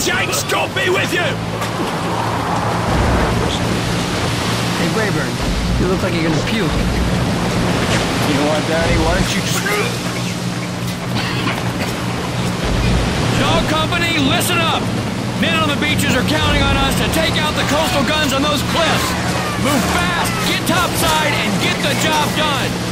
James, God be with you! Hey, Braeburn, you look like you're gonna puke. You know what, Daddy? Why don't you just... Dog Company, listen up! Men on the beaches are counting on us to take out the coastal guns on those cliffs! Move fast, get topside, and get the job done!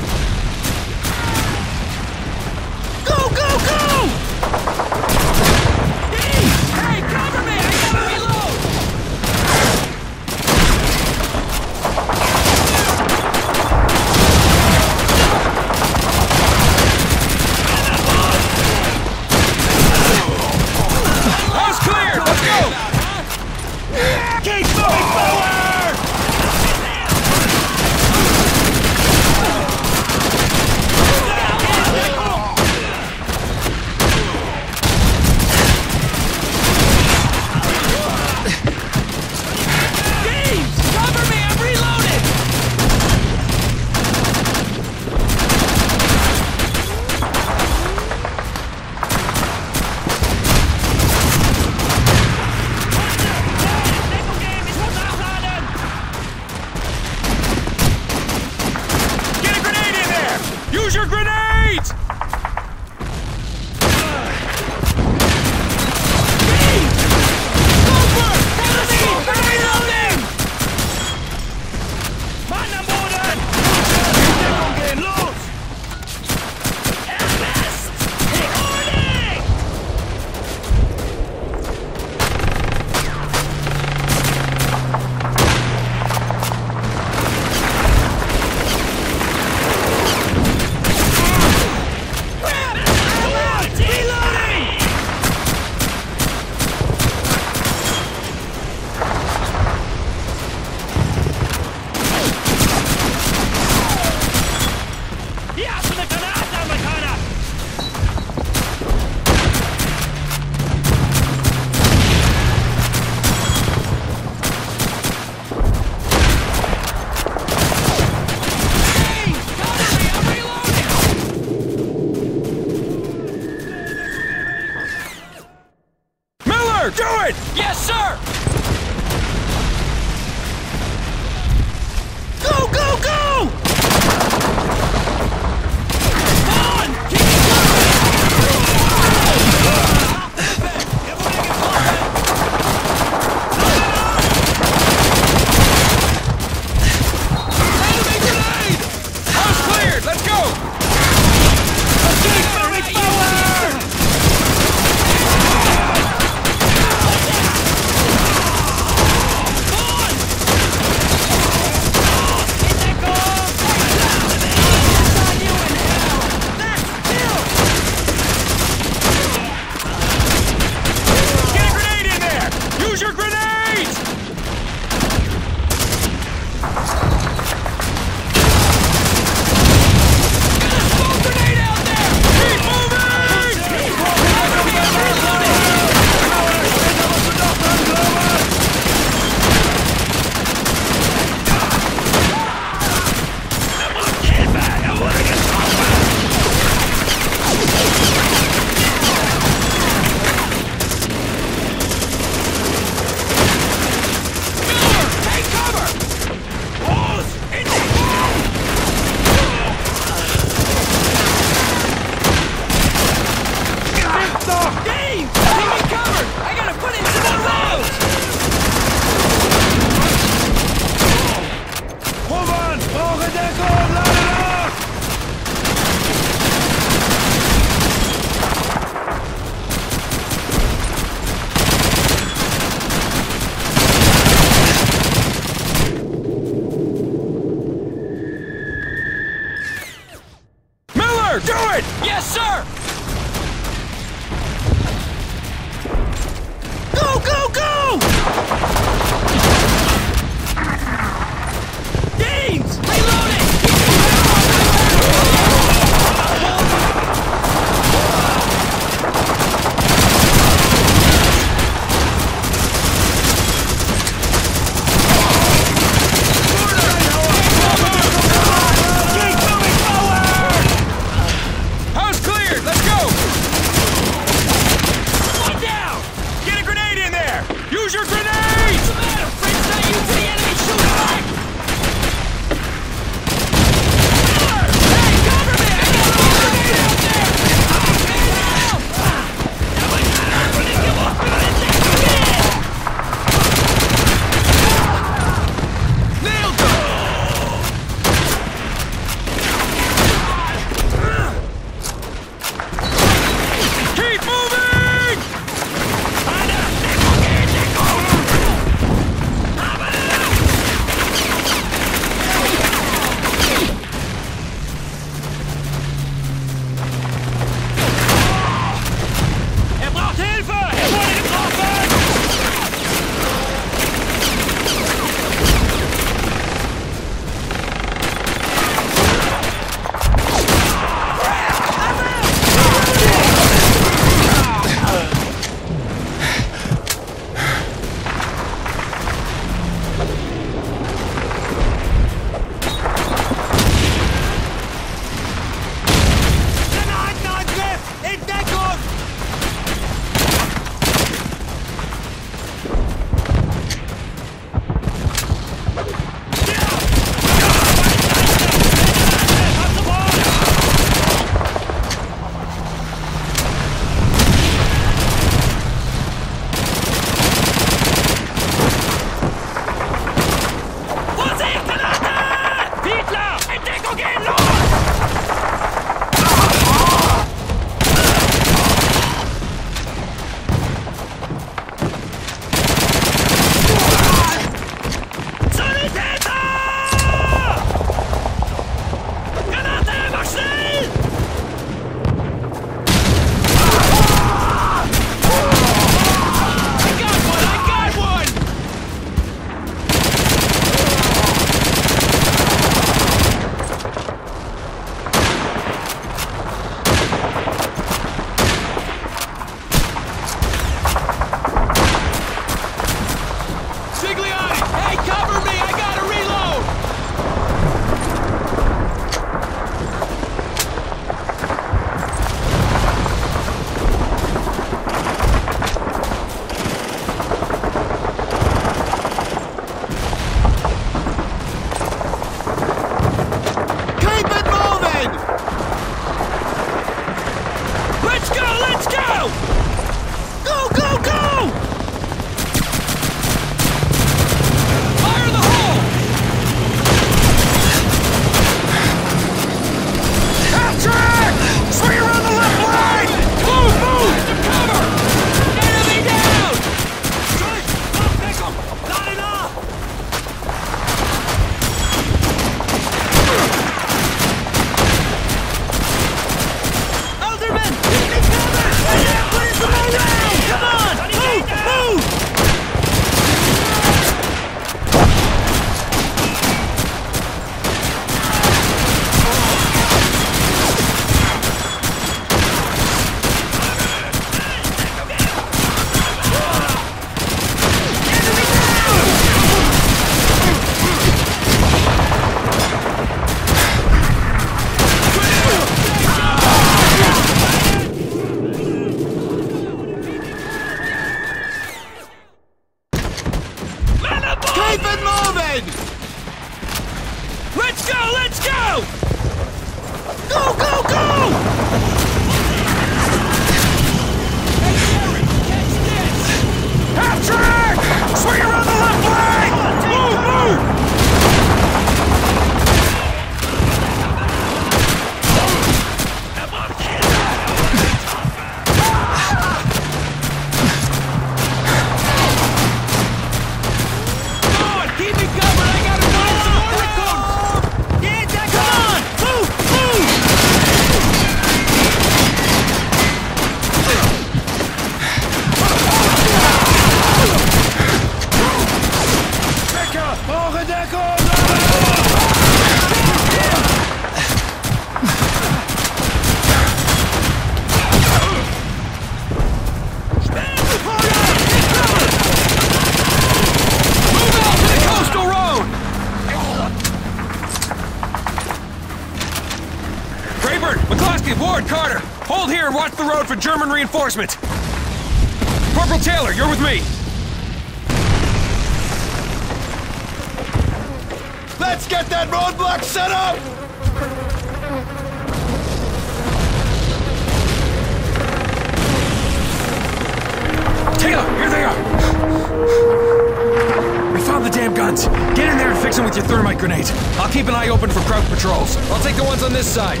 Guns. Get in there and fix them with your thermite grenades. I'll keep an eye open for Kraut patrols. I'll take the ones on this side.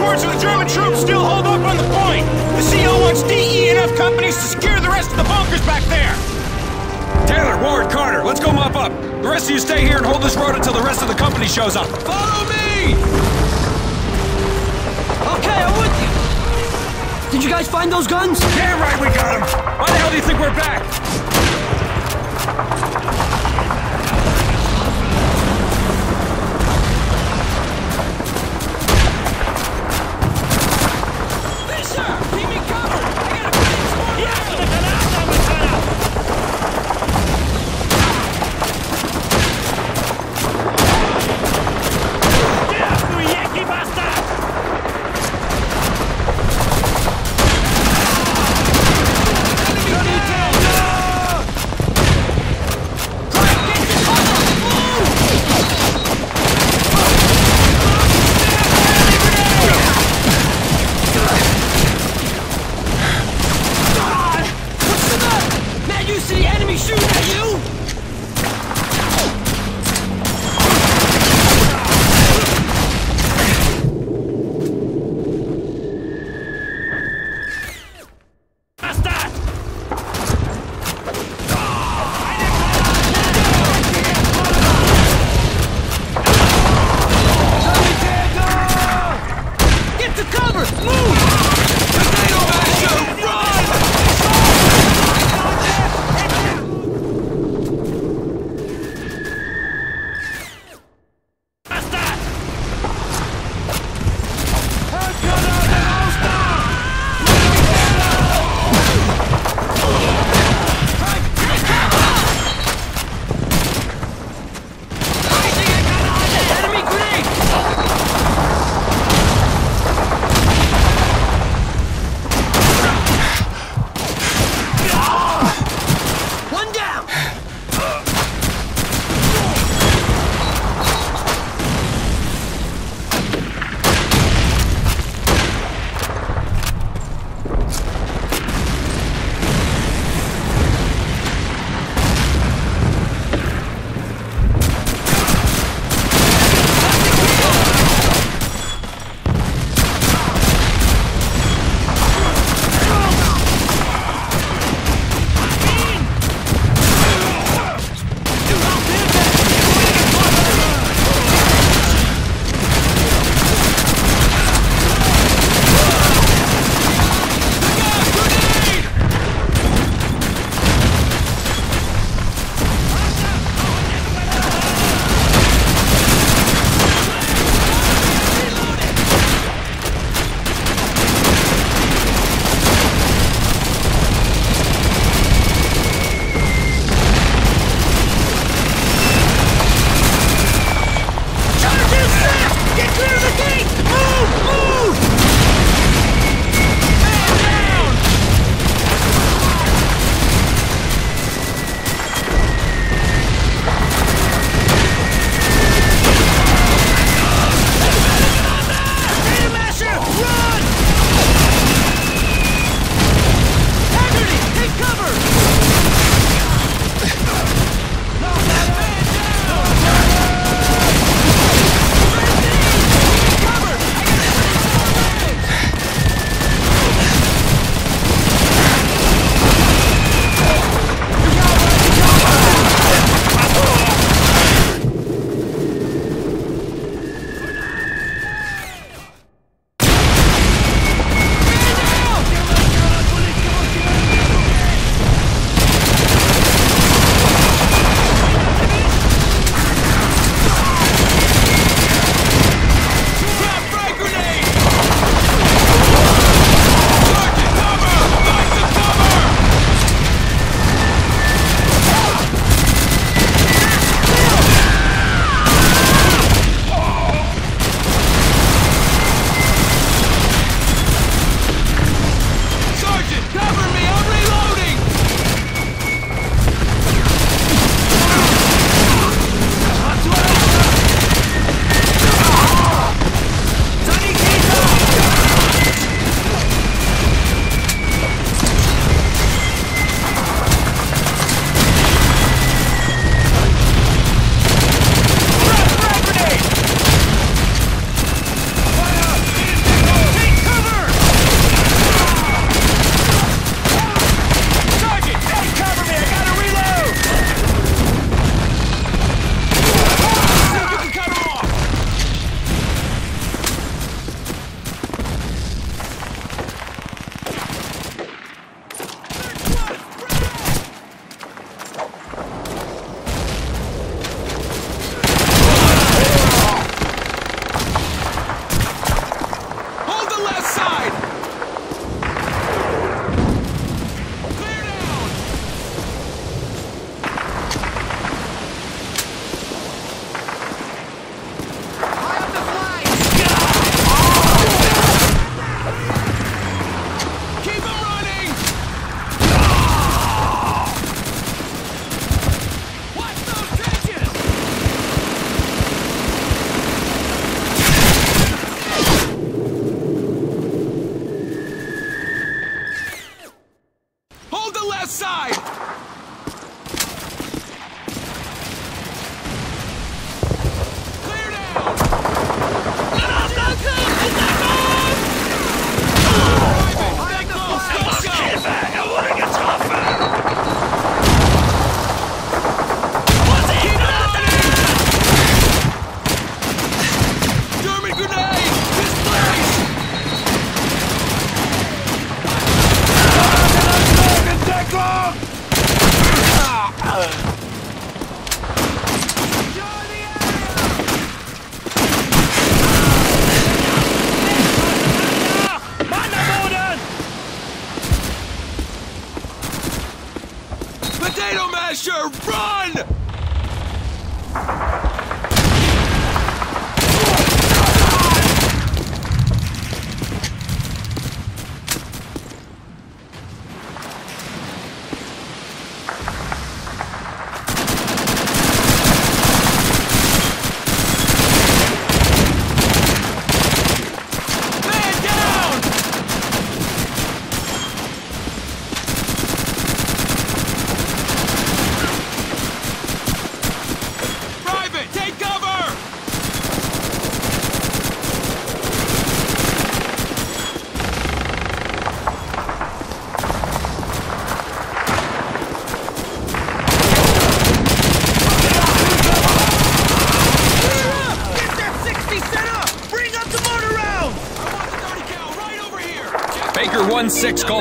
Reports of the German troops still holed up on the point. The CO wants DE and F companies to secure the rest of the bunkers back there. Taylor, Ward, Carter, let's go mop up. The rest of you stay here and hold this road until the rest of the company shows up. Follow me! Okay, I'm with you. Did you guys find those guns? Damn right we got them. Why the hell do you think we're back?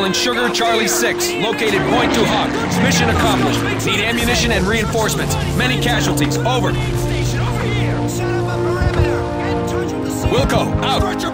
and Sugar Charlie 6, located Pointe du Hoc. Mission accomplished. Need ammunition and reinforcements. Many casualties. Over. Wilco, out.